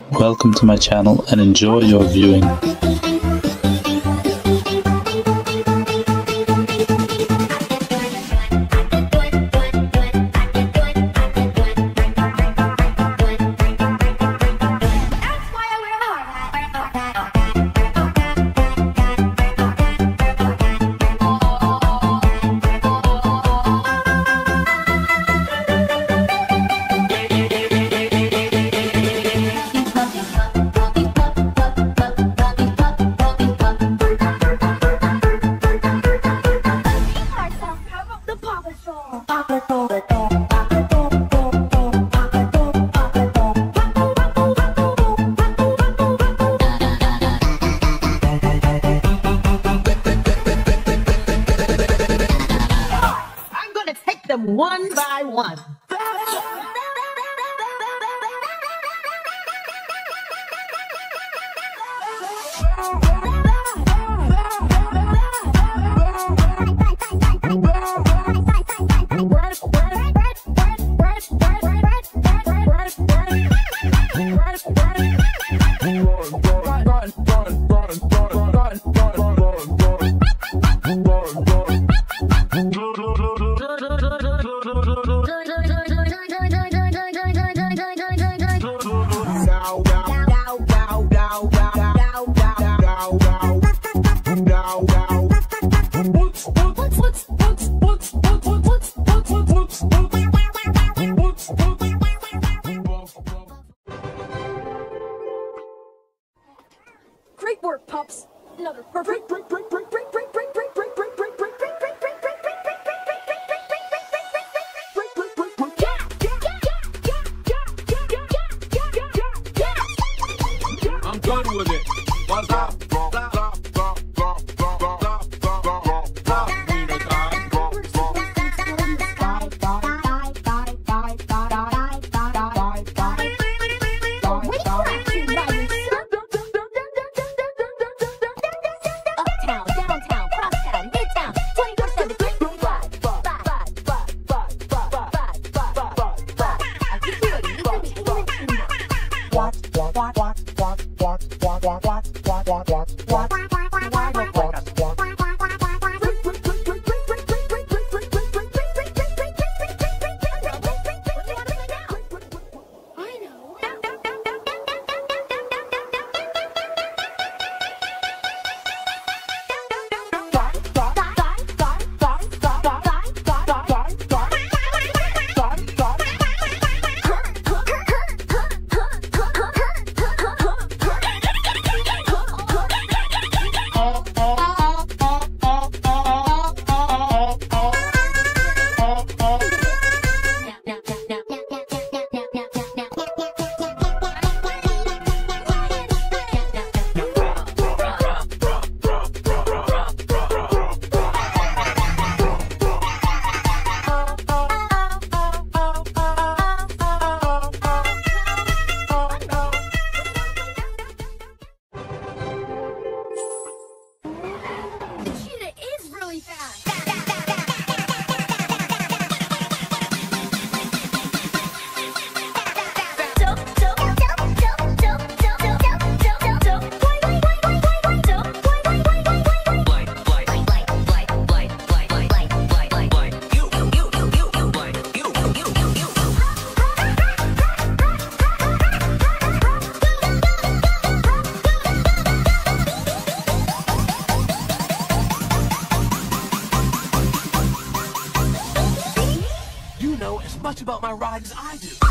Welcome to my channel and enjoy your viewing. Run, run. my ride as I do.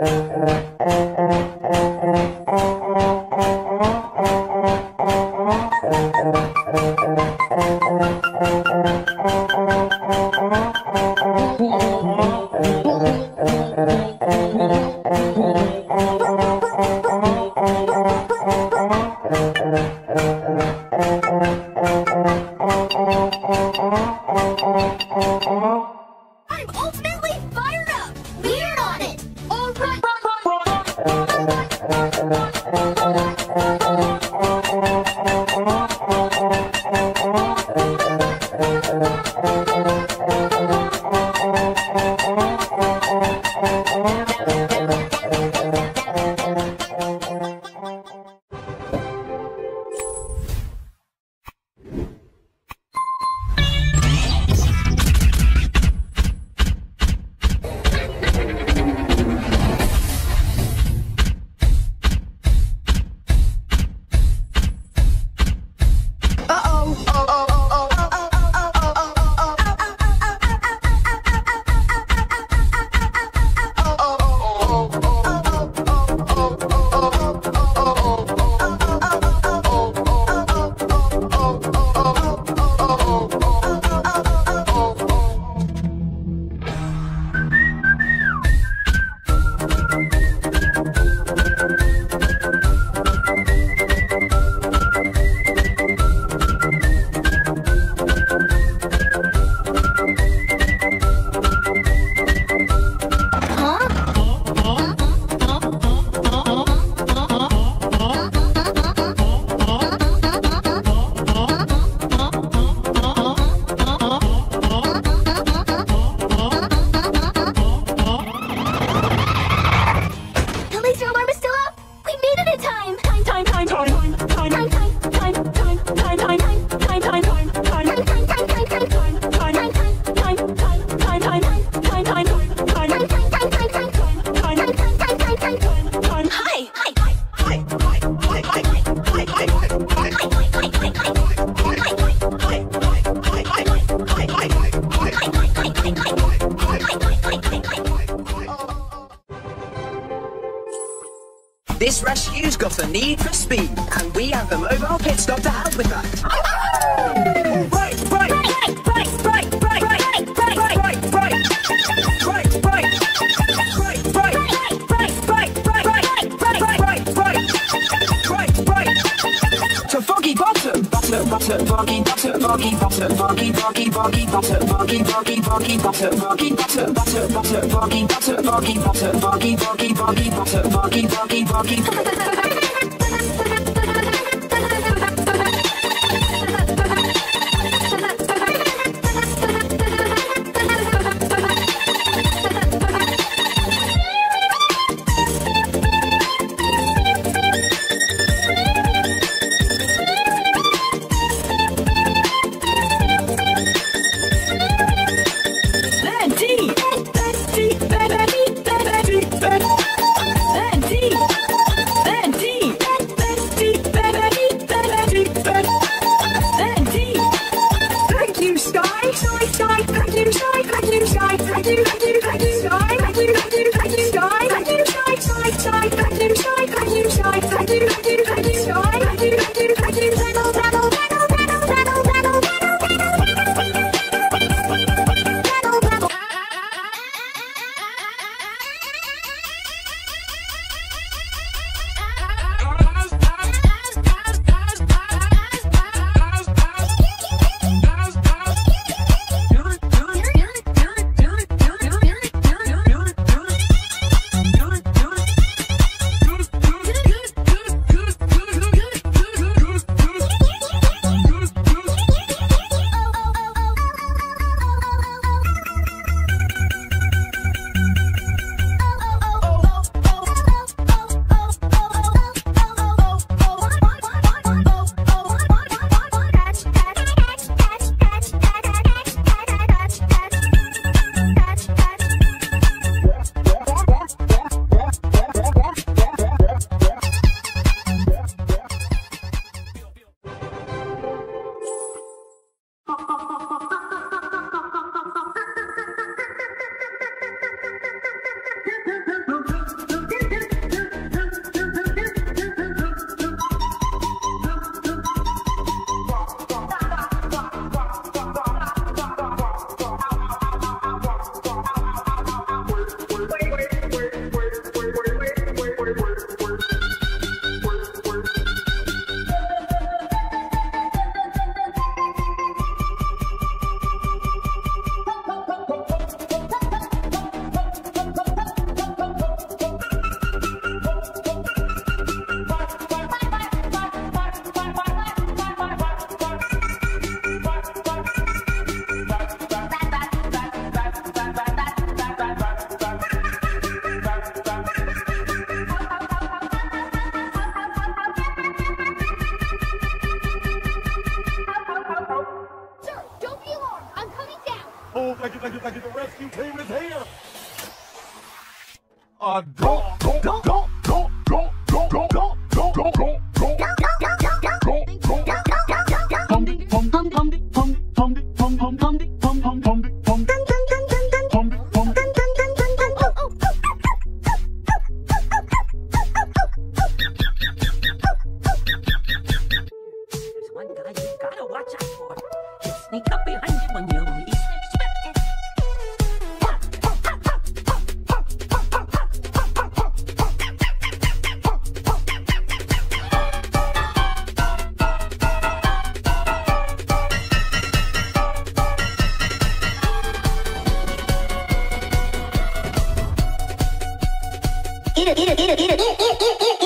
Uh, buggy butter buggy butter buggy buggy buggy butter buggy buggy buggy butter buggy butter butter butter buggy butter buggy butter buggy buggy buggy butter buggy buggy buggy いるいるいるいるいる。いるいるいる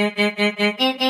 Thank you.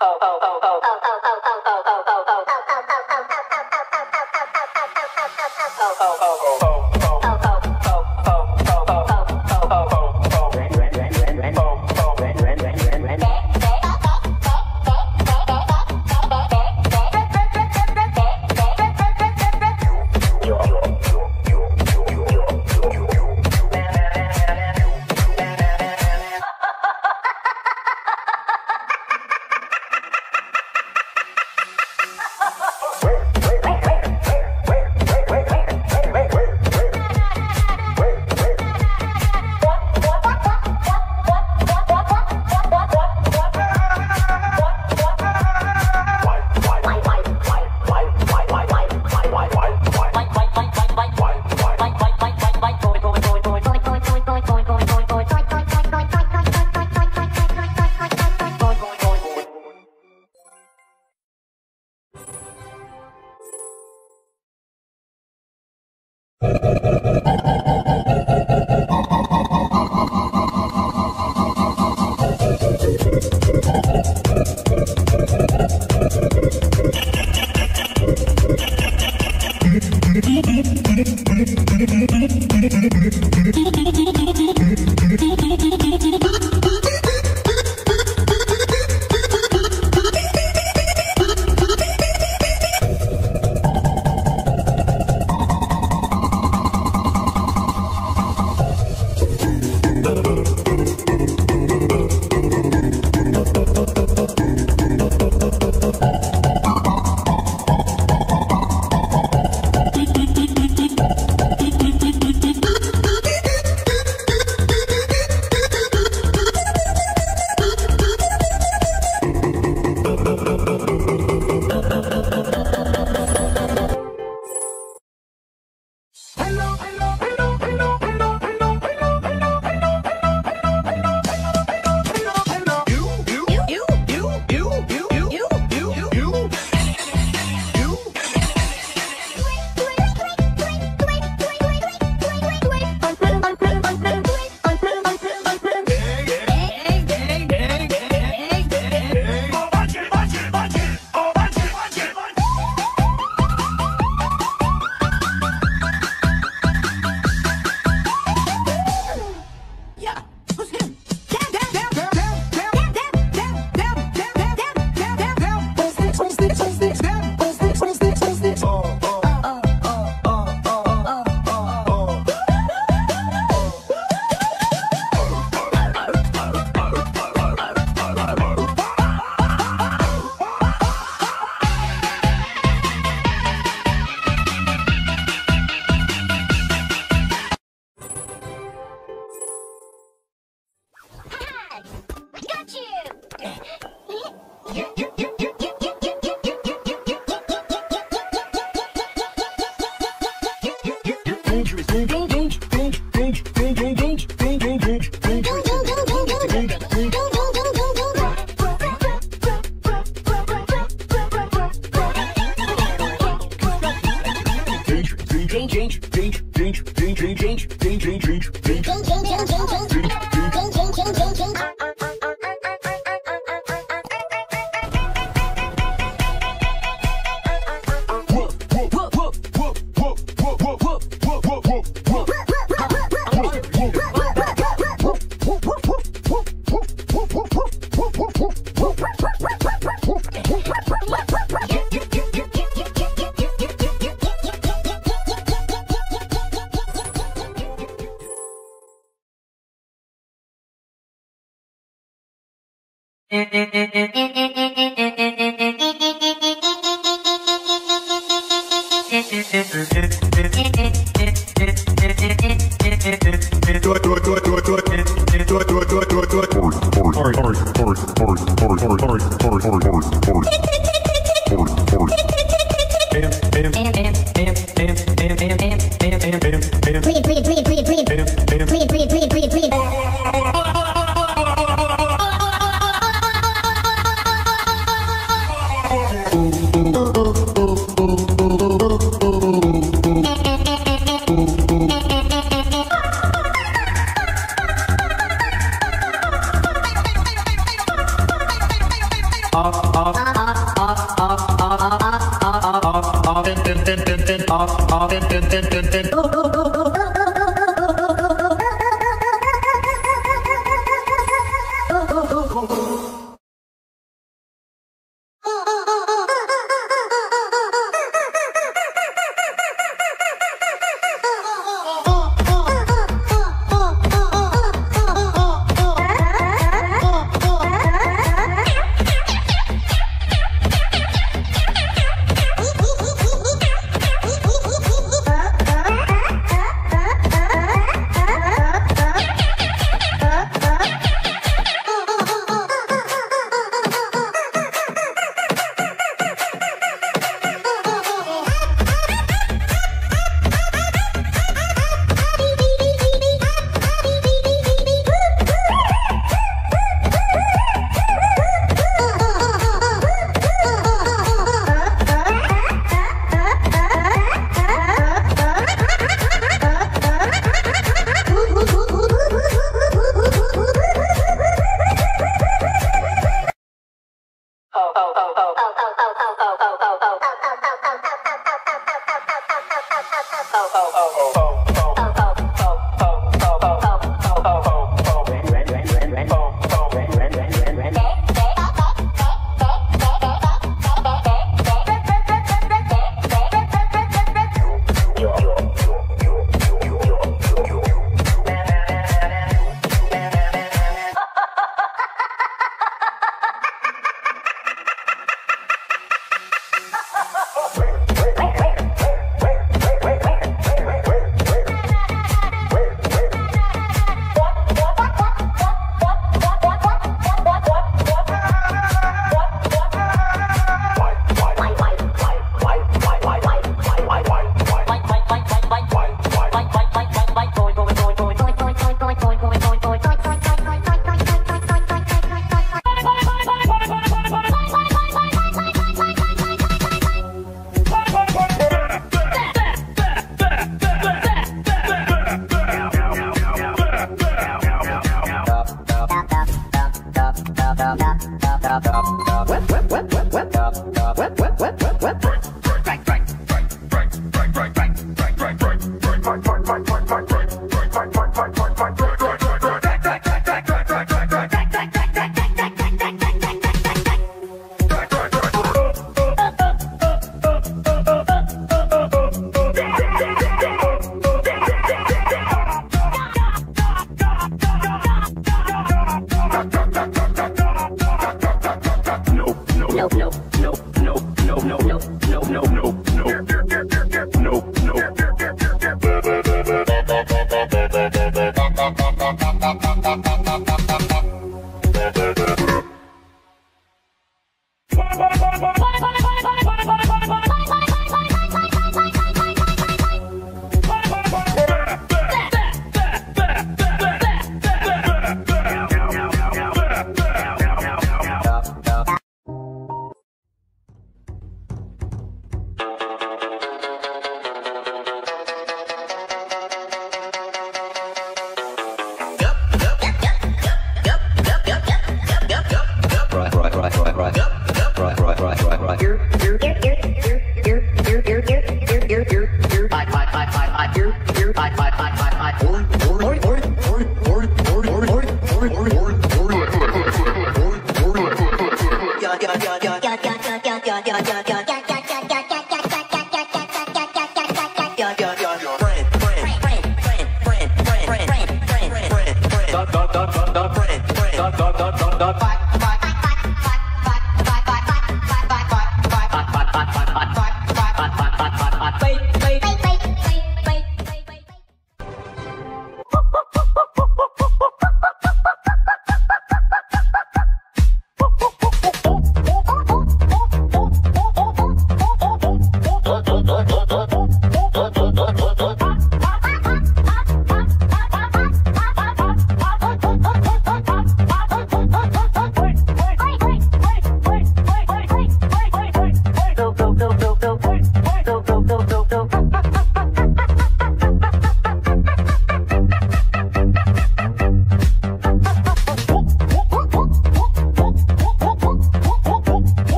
Yeah,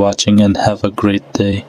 watching and have a great day.